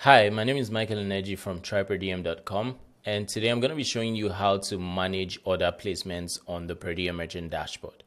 Hi, my name is Michael Energy from tryperdiem.com and today I'm going to be showing you how to manage order placements on the Per Merchant dashboard.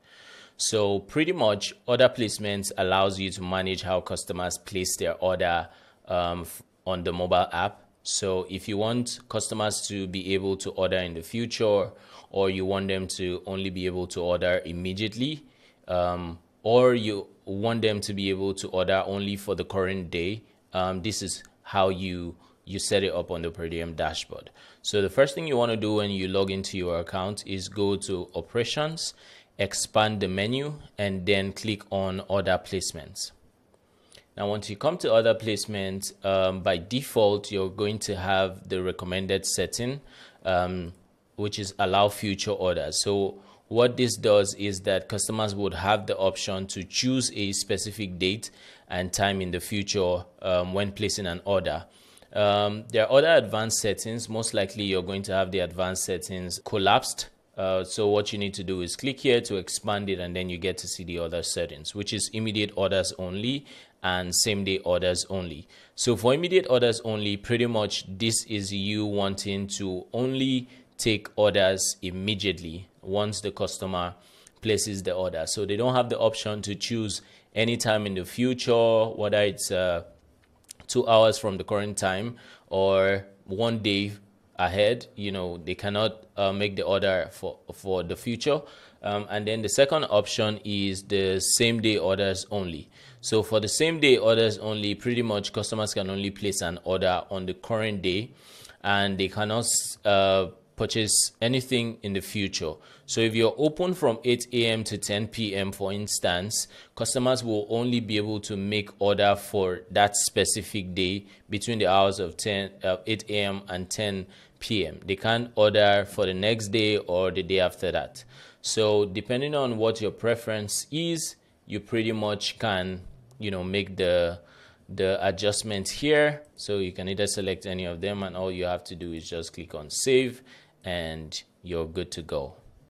So pretty much order placements allows you to manage how customers place their order um, on the mobile app. So if you want customers to be able to order in the future or you want them to only be able to order immediately um, or you want them to be able to order only for the current day, um, this is how you you set it up on the Per Diem dashboard. So the first thing you want to do when you log into your account is go to operations, expand the menu, and then click on order placements. Now, once you come to order placements, um, by default, you're going to have the recommended setting, um, which is allow future orders. So what this does is that customers would have the option to choose a specific date and time in the future um, when placing an order. Um, there are other advanced settings. Most likely, you're going to have the advanced settings collapsed. Uh, so what you need to do is click here to expand it, and then you get to see the other settings, which is immediate orders only and same day orders only. So for immediate orders only, pretty much this is you wanting to only take orders immediately once the customer places the order. So they don't have the option to choose any time in the future, whether it's uh, two hours from the current time or one day ahead. You know, they cannot uh, make the order for, for the future. Um, and then the second option is the same day orders only. So for the same day orders only, pretty much customers can only place an order on the current day and they cannot uh, purchase anything in the future. So if you're open from 8 a.m. to 10 p.m., for instance, customers will only be able to make order for that specific day between the hours of 10, uh, 8 a.m. and 10 p.m. They can't order for the next day or the day after that. So depending on what your preference is, you pretty much can, you know, make the the adjustments here. So you can either select any of them and all you have to do is just click on save and you're good to go.